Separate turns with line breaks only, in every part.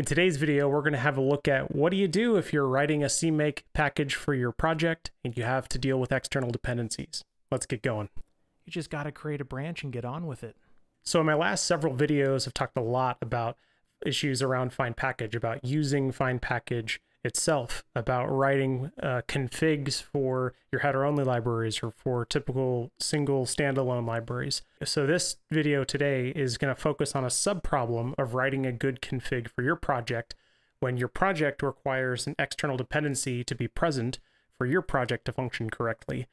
In today's video, we're going to have a look at what do you do if you're writing a CMake package for your project and you have to deal with external dependencies. Let's get going.
You just got to create a branch and get on with it.
So in my last several videos, I've talked a lot about issues around find package, about using find package itself, about writing uh, configs for your header only libraries or for typical single standalone libraries. So this video today is going to focus on a subproblem of writing a good config for your project when your project requires an external dependency to be present for your project to function correctly.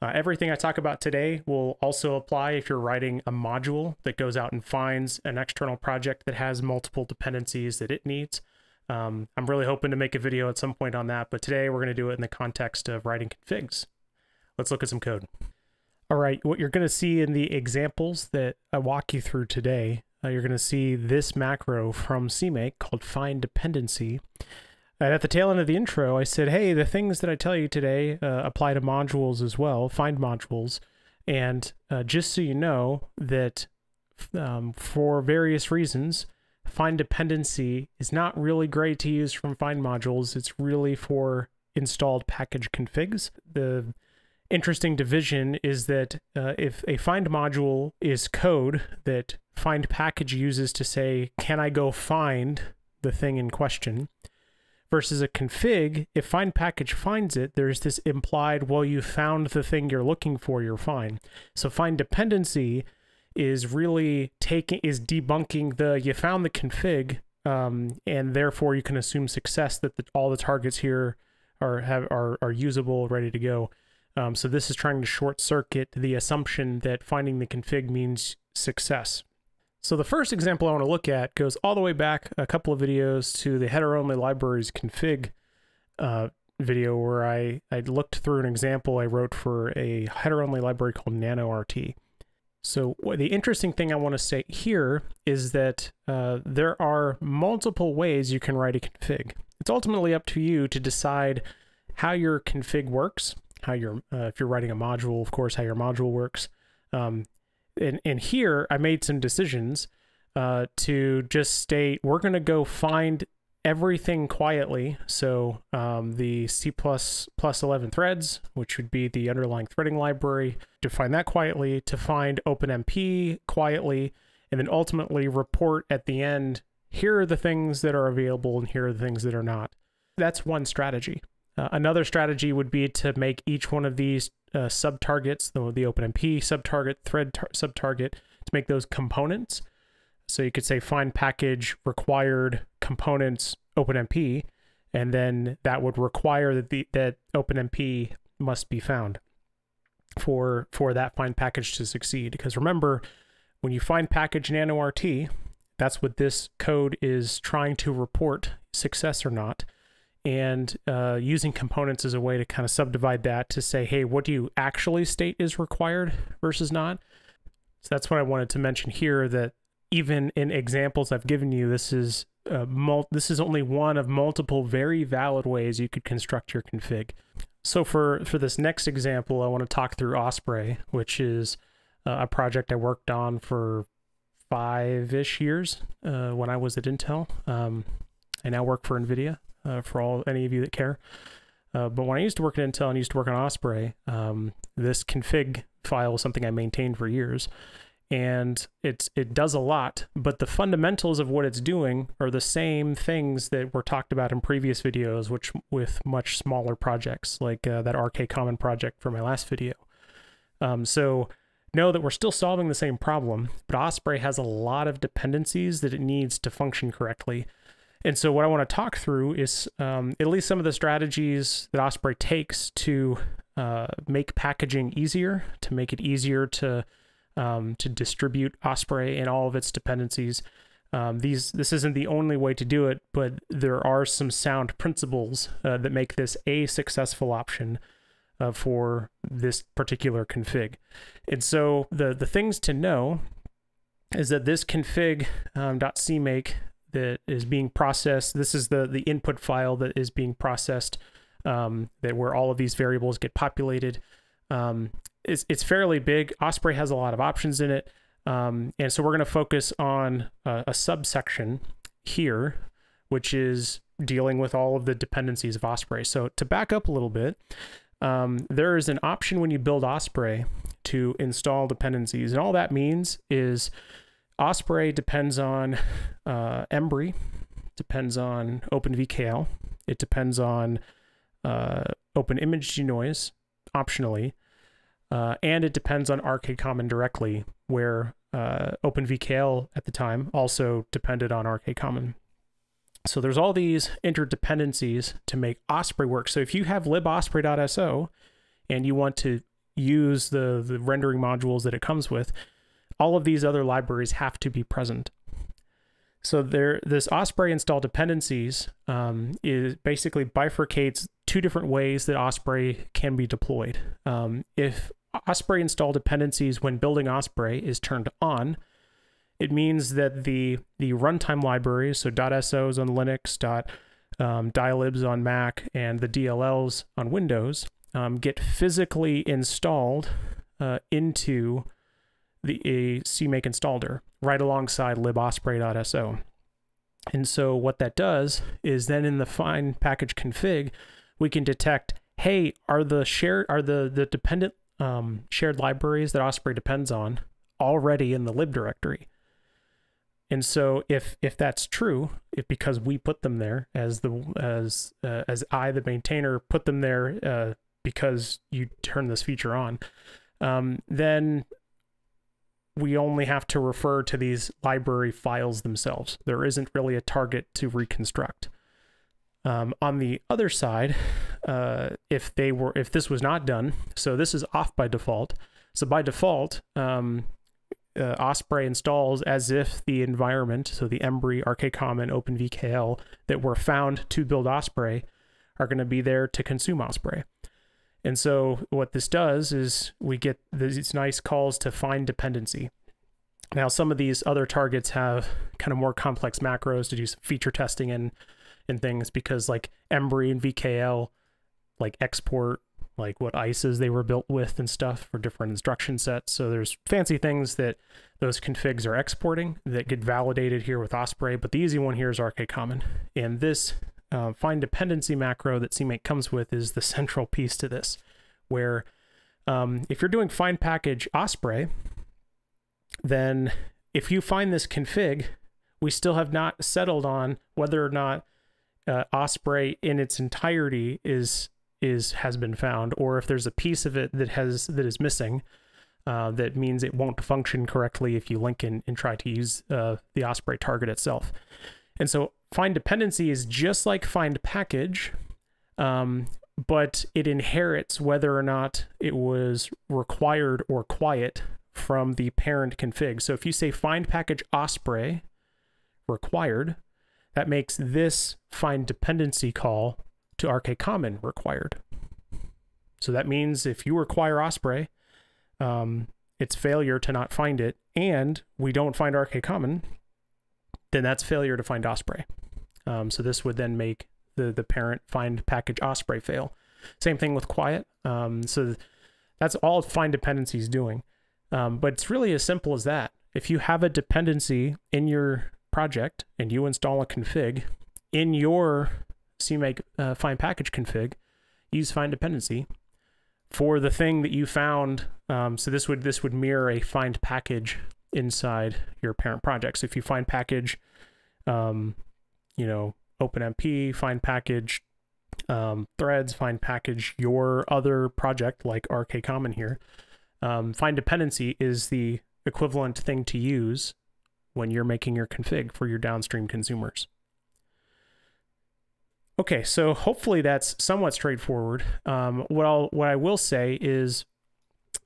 Uh, everything I talk about today will also apply if you're writing a module that goes out and finds an external project that has multiple dependencies that it needs. Um, I'm really hoping to make a video at some point on that, but today we're going to do it in the context of writing configs. Let's look at some code. All right, what you're going to see in the examples that I walk you through today, uh, you're going to see this macro from CMake called find dependency. And at the tail end of the intro, I said, hey, the things that I tell you today uh, apply to modules as well, find modules. And uh, just so you know that um, for various reasons, find dependency is not really great to use from find modules. It's really for installed package configs. The interesting division is that uh, if a find module is code that find package uses to say, can I go find the thing in question? Versus a config, if find package finds it, there's this implied, well, you found the thing you're looking for, you're fine. So find dependency is really taking is debunking the you found the config um, and therefore you can assume success that the, all the targets here are have are are usable ready to go um, so this is trying to short circuit the assumption that finding the config means success so the first example I want to look at goes all the way back a couple of videos to the header only libraries config uh, video where I, I looked through an example I wrote for a header only library called NanoRT. So the interesting thing I want to say here is that uh, there are multiple ways you can write a config. It's ultimately up to you to decide how your config works, how your uh, if you're writing a module, of course, how your module works. Um, and, and here I made some decisions uh, to just state we're going to go find everything quietly. So um, the C++ plus 11 threads, which would be the underlying threading library, define that quietly, to find OpenMP quietly, and then ultimately report at the end, here are the things that are available and here are the things that are not. That's one strategy. Uh, another strategy would be to make each one of these uh, sub-targets, the, the OpenMP sub-target, thread sub-target, to make those components. So you could say find package required components OpenMP, and then that would require that the that OpenMP must be found for for that find package to succeed. Because remember, when you find package NanoRT, that's what this code is trying to report success or not. And uh, using components as a way to kind of subdivide that to say, hey, what do you actually state is required versus not? So that's what I wanted to mention here that even in examples I've given you, this is uh, this is only one of multiple very valid ways you could construct your config. So for for this next example, I want to talk through OSPRay, which is uh, a project I worked on for five-ish years uh, when I was at Intel. Um, I now work for NVIDIA, uh, for all any of you that care. Uh, but when I used to work at Intel and used to work on OSPRay, um, this config file was something I maintained for years and it's it does a lot but the fundamentals of what it's doing are the same things that were talked about in previous videos which with much smaller projects like uh, that rk common project for my last video. Um, so know that we're still solving the same problem but OSPRay has a lot of dependencies that it needs to function correctly. And so what i want to talk through is um, at least some of the strategies that OSPRay takes to uh, make packaging easier to make it easier to um, to distribute OSPRay and all of its dependencies. Um, these this isn't the only way to do it, but there are some sound principles uh, that make this a successful option uh, for this particular config. And so the the things to know is that this config um, .cmake that is being processed. This is the the input file that is being processed. Um, that where all of these variables get populated. Um, it's, it's fairly big. OSPRay has a lot of options in it. Um, and so we're going to focus on a subsection here which is dealing with all of the dependencies of OSPRay. So to back up a little bit, um, there is an option when you build OSPRay to install dependencies, and all that means is OSPRay depends on uh, Embree, depends on OpenVKL, it depends on uh, Open Image Denoise, optionally, uh, and it depends on RK Common directly, where uh, OpenVKL at the time also depended on RK Common. So there's all these interdependencies to make OSPRay work. So if you have libospray.so and you want to use the, the rendering modules that it comes with, all of these other libraries have to be present. So there, this OSPRay install dependencies um, is basically bifurcates two different ways that OSPRay can be deployed. Um, if OSPRay install dependencies when building OSPRay is turned on, it means that the the runtime libraries, so .sos on Linux, dot um, dylibs on Mac, and the DLLs on Windows, um, get physically installed uh, into the a CMake installer right alongside libospray.so. And so what that does is then in the find package config, we can detect, hey, are the shared are the the dependent um, shared libraries that OSPRay depends on already in the lib directory? And so if if that's true, if because we put them there as the as uh, as I the maintainer put them there uh, because you turn this feature on, um, then we only have to refer to these library files themselves. There isn't really a target to reconstruct. Um, on the other side, uh, if they were if this was not done, so this is off by default. So by default, um, uh, OSPRay installs as if the environment, so the Embree, RK Common, OpenVKL that were found to build OSPRay are going to be there to consume OSPRay. And so what this does is we get these nice calls to find dependency. Now, some of these other targets have kind of more complex macros to do some feature testing and and things because like Embree and VKL like export like what ICEs they were built with and stuff for different instruction sets. So there's fancy things that those configs are exporting that get validated here with OSPRay, but the easy one here is RK Common. And this uh, find dependency macro that CMake comes with is the central piece to this, where um, if you're doing find package OSPRay, then if you find this config, we still have not settled on whether or not uh, OSPRay in its entirety is is has been found, or if there's a piece of it that has that is missing, uh, that means it won't function correctly if you link in and try to use uh, the OSPRay target itself. And so find dependency is just like find package, um, but it inherits whether or not it was required or quiet from the parent config. So if you say find package OSPRay required, that makes this find dependency call to RK Common required. So that means if you require OSPRay, um, it's failure to not find it, and we don't find RK Common, then that's failure to find OSPRay. Um, so this would then make the the parent find package OSPRay fail. Same thing with quiet. Um, so that's all find dependencies doing. Um, but it's really as simple as that. If you have a dependency in your project and you install a config in your CMake uh, find package config, use find dependency for the thing that you found. Um, so this would this would mirror a find package inside your parent project. So if you find package, um, you know, OpenMP, find package, um, threads, find package your other project like RK Common here. Um, find dependency is the equivalent thing to use when you're making your config for your downstream consumers. Okay, so hopefully that's somewhat straightforward. Um, what I'll what I will say is,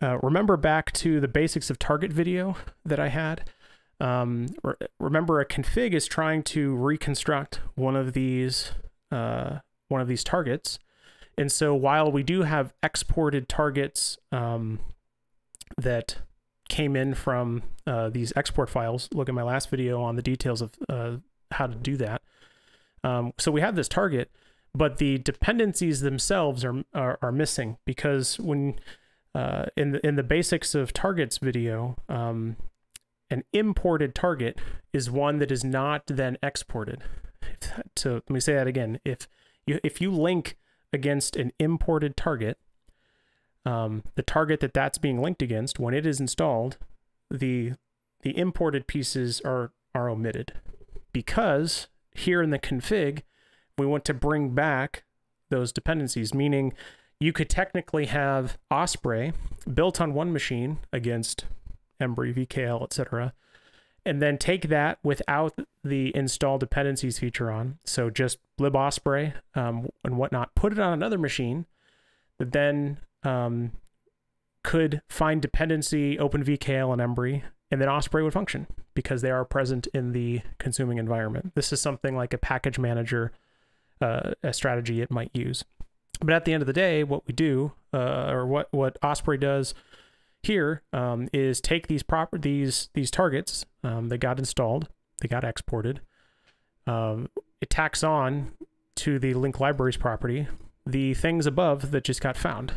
uh, remember back to the basics of target video that I had. Um, re remember, a config is trying to reconstruct one of these uh, one of these targets, and so while we do have exported targets um, that came in from uh, these export files, look at my last video on the details of uh, how to do that. Um, so we have this target, but the dependencies themselves are are, are missing because when uh, in the in the basics of targets video, um, an imported target is one that is not then exported. so let me say that again. If you if you link against an imported target, um, the target that that's being linked against when it is installed, the the imported pieces are are omitted because here in the config we want to bring back those dependencies, meaning you could technically have OSPRay built on one machine against Embree, VKL, etc., and then take that without the install dependencies feature on. So just libospray um, and whatnot, put it on another machine that then um, could find dependency OpenVKL and Embree, and then OSPRay would function because they are present in the consuming environment. This is something like a package manager, uh, a strategy it might use. But at the end of the day, what we do, uh, or what what OSPRay does here, um, is take these proper these these targets um, that got installed, they got exported. Um, it tacks on to the link libraries property the things above that just got found.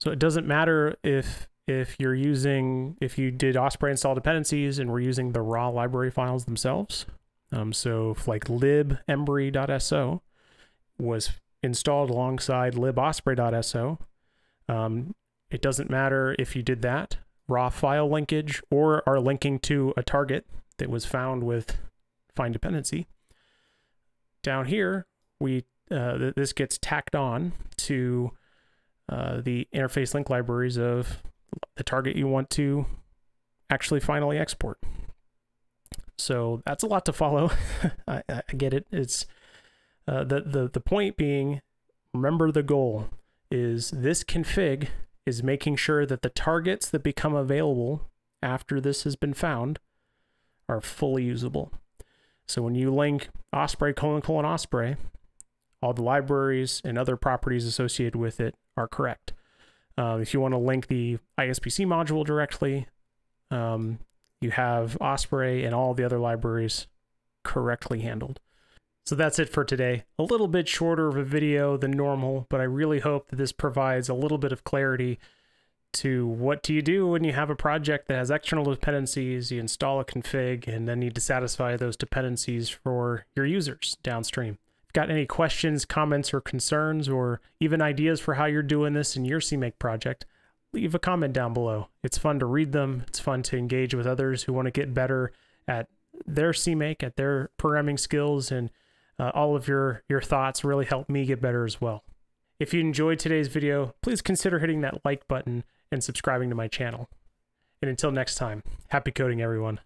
So it doesn't matter if if you're using if you did OSPRay install dependencies and we're using the raw library files themselves. Um, so like libembree.so was installed alongside libospray.so. Um, it doesn't matter if you did that raw file linkage or are linking to a target that was found with find dependency. Down here, we uh, th this gets tacked on to uh, the interface link libraries of the target you want to actually finally export. So that's a lot to follow. I, I, get it. It's uh, the the the point being, remember the goal is this config is making sure that the targets that become available after this has been found are fully usable. So when you link OSPRay colon colon OSPRay, all the libraries and other properties associated with it are correct. Uh, if you want to link the ISPC module directly, um, you have OSPRay and all the other libraries correctly handled. So that's it for today. A little bit shorter of a video than normal, but I really hope that this provides a little bit of clarity to what do you do when you have a project that has external dependencies, you install a config, and then need to satisfy those dependencies for your users downstream. Got any questions, comments, or concerns, or even ideas for how you're doing this in your CMake project, leave a comment down below. It's fun to read them. It's fun to engage with others who want to get better at their CMake, at their programming skills, and uh, all of your, your thoughts really help me get better as well. If you enjoyed today's video, please consider hitting that like button and subscribing to my channel. And until next time, happy coding, everyone.